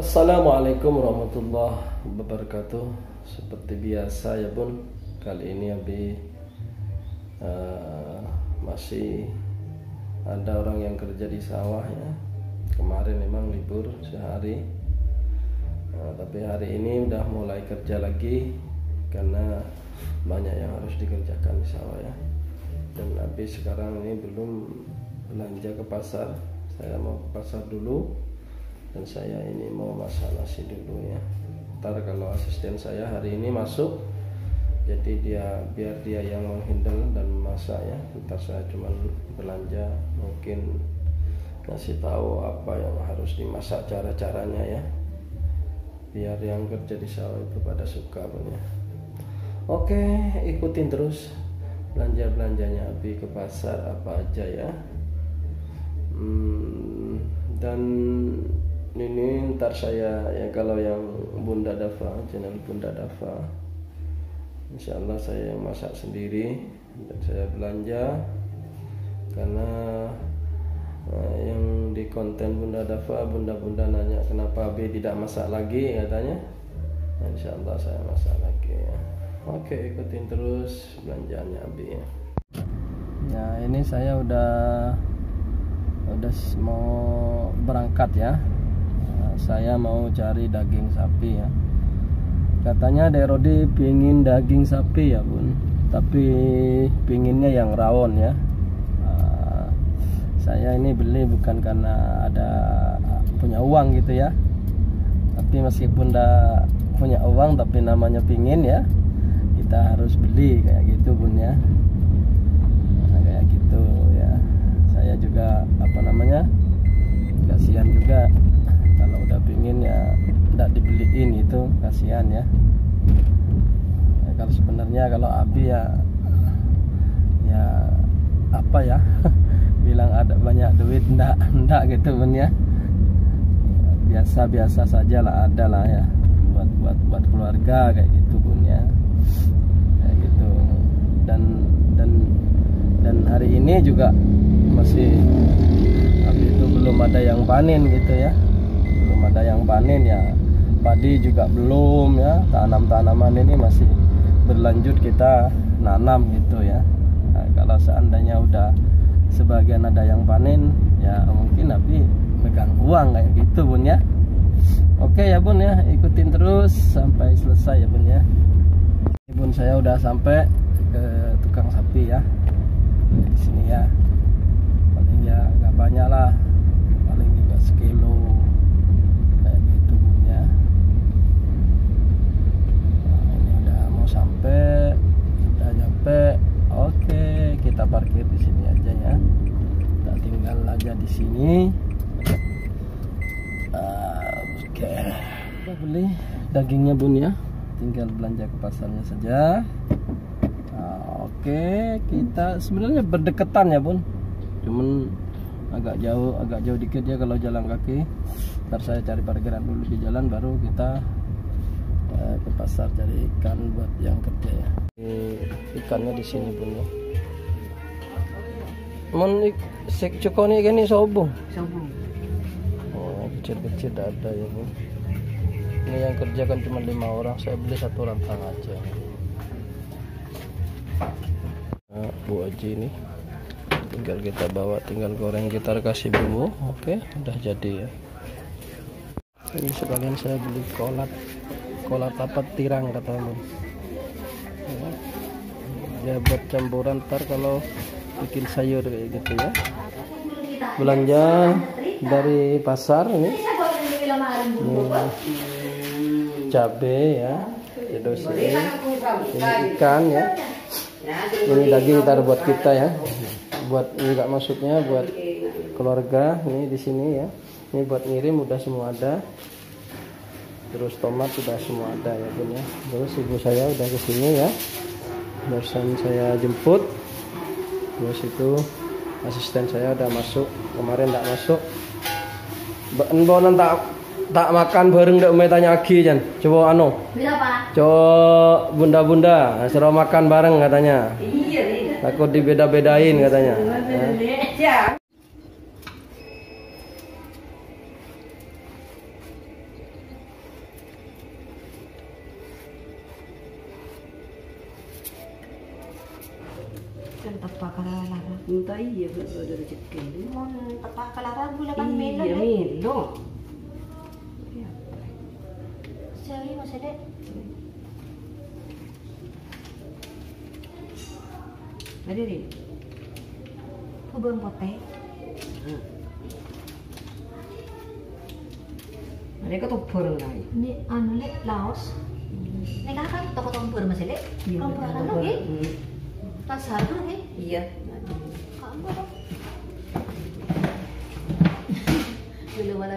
Assalamualaikum warahmatullahi wabarakatuh. Seperti biasa ya bun, kali ini Abi uh, masih ada orang yang kerja di sawah ya. Kemarin memang libur sehari, uh, tapi hari ini udah mulai kerja lagi karena banyak yang harus dikerjakan di sawah ya. Dan Abi sekarang ini belum belanja ke pasar. Saya mau ke pasar dulu dan saya ini mau masak nasi dulu ya. Ntar kalau asisten saya hari ini masuk jadi dia biar dia yang menghandle dan masak ya. Ntar saya cuma belanja mungkin ngasih tahu apa yang harus dimasak cara-caranya ya. Biar yang kerja di sawah itu pada suka punya. Oke ikutin terus belanja belanjanya Abi ke pasar apa aja ya. Hmm, dan ini ntar saya ya kalau yang Bunda Dafa channel Bunda Dafa Insya Allah saya masak sendiri dan saya belanja. Karena uh, yang di konten Bunda Dafa Bunda-bunda nanya kenapa B tidak masak lagi katanya. Nah, Insya Allah saya masak lagi ya. Oke ikutin terus belanjaannya Abi ya. Ya ini saya udah udah mau berangkat ya saya mau cari daging sapi ya. Katanya Derodi pingin daging sapi ya bun. Tapi pinginnya yang rawon ya. Uh, saya ini beli bukan karena ada punya uang gitu ya. Tapi meskipun dah punya uang tapi namanya pingin ya kita harus beli kayak gitu bun ya. Nah, kayak gitu ya. Saya juga apa namanya kasihan juga kalau udah pingin ya tidak dibeliin itu kasihan ya. ya kalau sebenarnya kalau Abi ya ya apa ya? Bilang ada banyak duit ndak ndak gitu pun ya. Biasa-biasa saja lah ada lah ya buat buat buat keluarga kayak gitu pun ya. Kayak gitu. Dan dan dan hari ini juga masih Abi itu belum ada yang panen gitu ya belum ada yang panen ya. Padi juga belum ya. Tanam-tanaman ini masih berlanjut kita nanam gitu ya. Nah, kalau seandainya udah sebagian ada yang panen ya mungkin Nabi pegang uang kayak gitu bun ya. Oke ya bun ya. Ikutin terus sampai selesai ya bun ya. Bun saya udah sampai ke tukang sapi ya. Di sini ya. Paling ya nggak banyak lah paling juga sekilo sampai sudah nyampe oke kita parkir di sini aja ya kita tinggal aja di sini uh, oke kita beli dagingnya bun ya. Tinggal belanja ke pasarnya saja. Uh, oke kita sebenarnya berdekatan ya bun. Cuman agak jauh agak jauh dikit ya kalau jalan kaki. Ntar saya cari parkiran dulu di jalan baru kita Eh, ke pasar cari ikan buat yang kerja ya. Ikannya di sini pun ya. Mon sek cokoni gini sobong sobong oh kecil-kecil ada ya bu ini yang kerja kan cuma lima orang saya beli satu rantang aja. Nah, bu aji ini tinggal kita bawa tinggal goreng kita kasih bumbu oke udah jadi ya. Ini sekalian saya beli kolat kolat apa tirang katamu ya. ya buat campuran ntar kalau bikin sayur kayak gitu ya. Belanja dari pasar ini, ini cabe ya. Terus ini, ini ikan ya. Ini daging ntar buat kita ya. Buat enggak maksudnya buat keluarga ini di sini ya. Ini buat ngirim udah semua ada. Terus tomat sudah semua ada ya bun ya. Terus ibu saya udah ke sini ya. Barusan saya jemput. Terus itu asisten saya udah masuk. Kemarin tidak masuk. Enbonan tak tak makan bareng ndak umai tanya lagi Jan. Coba anu. Coba bunda-bunda suruh makan bareng katanya. Iya, iya. Takut dibeda-bedain katanya. Ya. Entah iya, ada rezeki. Mau tepak kelaran bulan kan melo. Iya, melo. Deh. Ada ni. Hubung pote. Ada kau tu purung lagi. Ini anu lek Laos. Nek kan toko tompur masih lek. Perempuan anu ge. Pasar kan ge. Iya. Kamu apa? Bila wala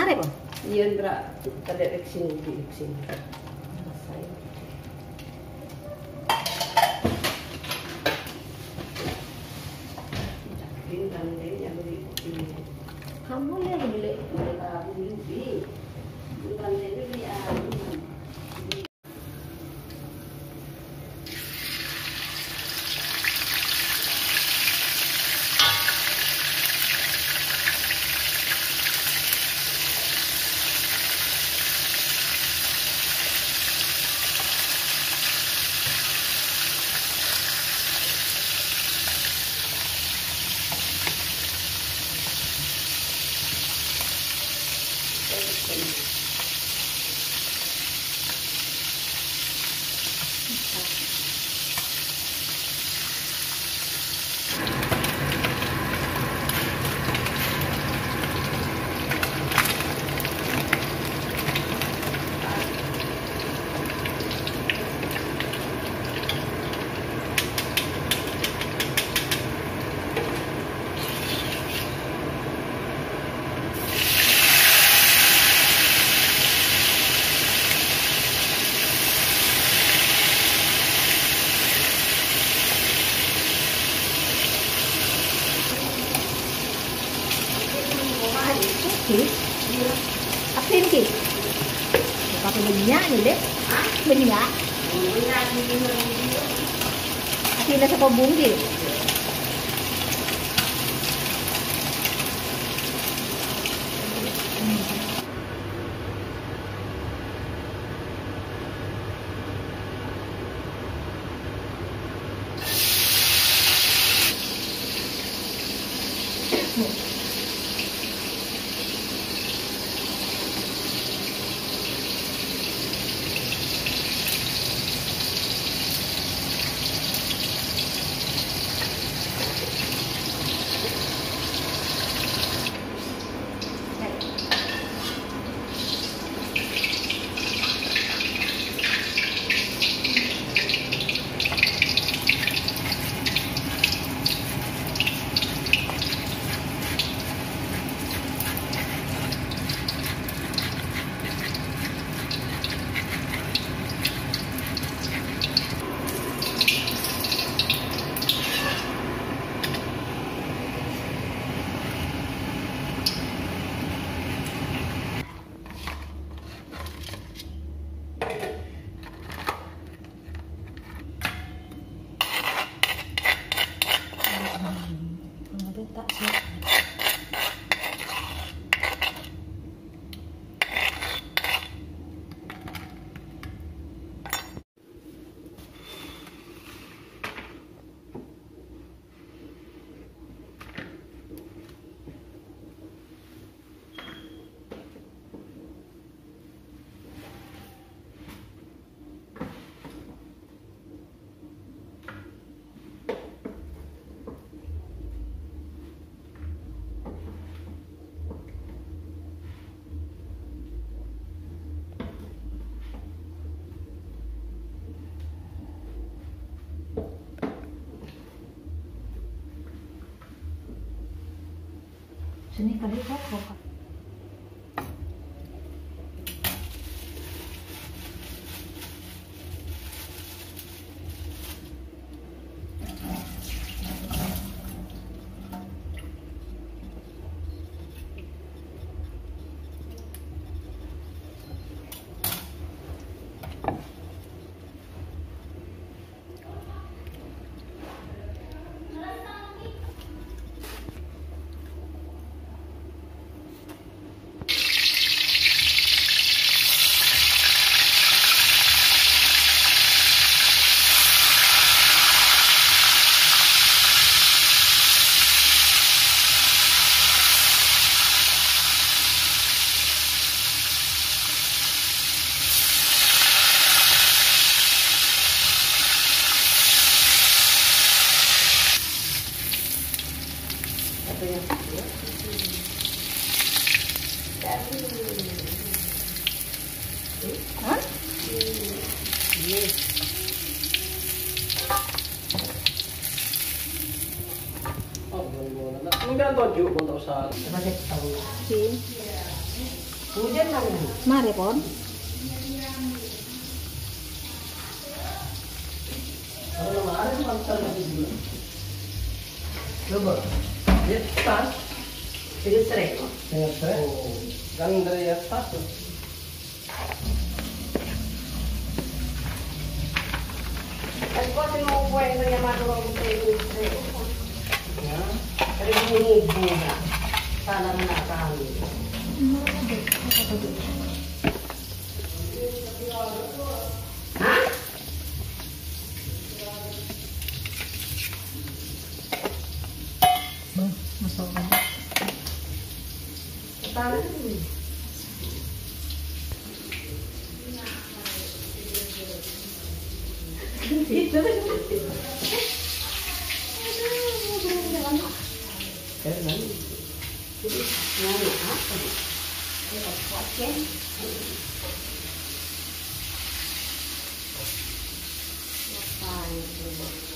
Mare bon. Iya, Ndra. Kada sini di sini. Sini kali kok kok. Hah? Oh, gimana na? Ang sa... Bakit? Si. Hujan. Ano naman, ano naman lagi dulu? Coba. Di atas. Dengan sering. Dengan saya. Kan dari atas tuh. Kan kau semua buat yang yang mana orang itu sering. Ya. Ada bunyi Tá ok, Vou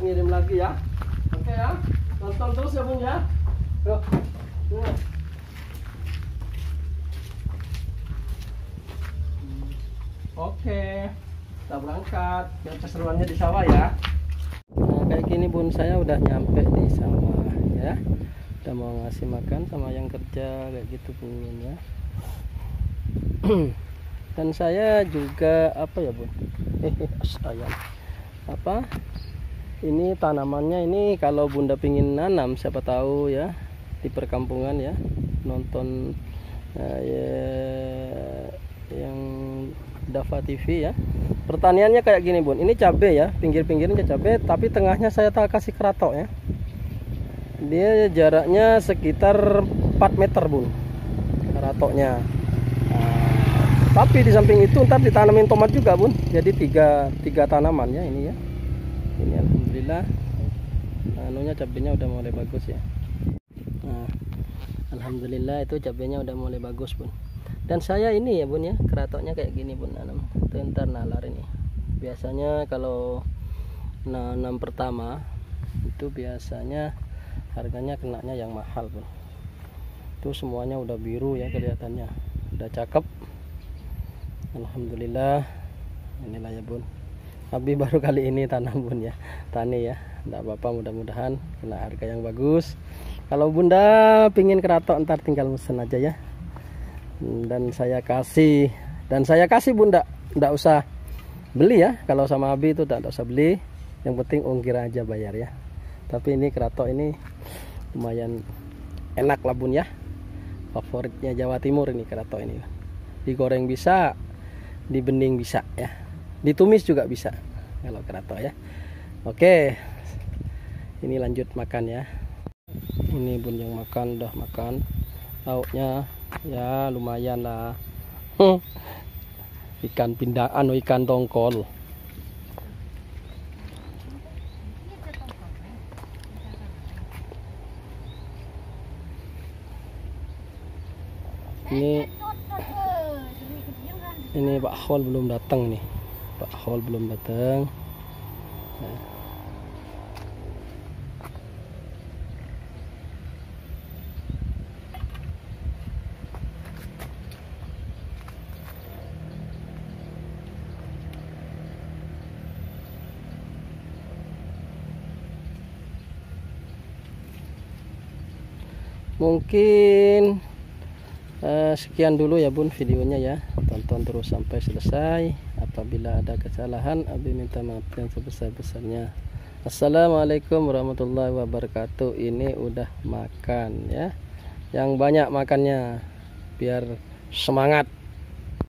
ngirim lagi ya oke ya nonton terus ya bun ya yuk. Oke, kita berangkat. Biar keseruannya di sawah ya. Nah, kayak gini bun saya udah nyampe di sawah ya. Udah mau ngasih makan sama yang kerja kayak gitu bun ya. Dan saya juga apa ya bun? Hehe, ayam. Apa? Ini tanamannya ini kalau bunda pingin nanam siapa tahu ya di perkampungan ya nonton eh, ya, yang Dava TV ya. Pertaniannya kayak gini bun. Ini cabe ya, pinggir-pinggirnya cabe, tapi tengahnya saya tak kasih keratok ya. Dia jaraknya sekitar 4 meter bun, keratoknya. Nah, tapi di samping itu ntar ditanamin tomat juga bun. Jadi tiga tiga tanaman ya ini ya. Ini alhamdulillah. Anunya cabenya udah mulai bagus ya. Nah, alhamdulillah itu cabenya udah mulai bagus bun. Dan saya ini ya bun ya keratoknya kayak gini bun nanam. Itu ntar nalar ini. Biasanya kalau nanam pertama itu biasanya harganya kenanya yang mahal bun. Itu semuanya udah biru ya kelihatannya. Udah cakep. Alhamdulillah. Inilah ya bun Abi baru kali ini tanam bun ya. Tani ya. Tidak apa-apa mudah-mudahan kena harga yang bagus. Kalau bunda pingin keratok ntar tinggal mesen aja ya. Dan saya kasih dan saya kasih bunda. Tidak usah beli ya. Kalau sama Abi itu tidak usah beli. Yang penting ongkir aja bayar ya. Tapi ini keratok ini lumayan enak lah bun ya. Favoritnya Jawa Timur ini keratok ini. Digoreng bisa dibening bisa ya ditumis juga bisa kalau keratok ya. Oke ini lanjut makan ya. Ini bun makan udah makan. Lauknya ya lumayan lah. Ikan pindaan ikan tongkol. Ini ini Pak Hol belum datang nih Pak Hol belum datang. Mungkin eh, sekian dulu ya bun videonya ya. Tonton terus sampai selesai apabila ada kesalahan Abi minta maaf yang sebesar-besarnya. Assalamualaikum warahmatullahi wabarakatuh. Ini udah makan ya. Yang banyak makannya biar semangat